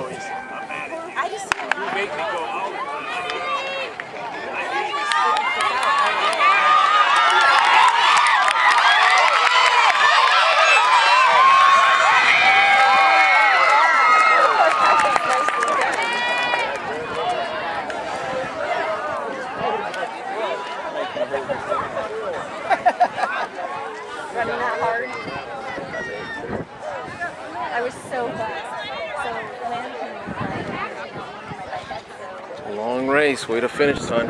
always, I'm mad at you. I just you make me go out. Running that hard. I was so fast. Long race, way to finish, son.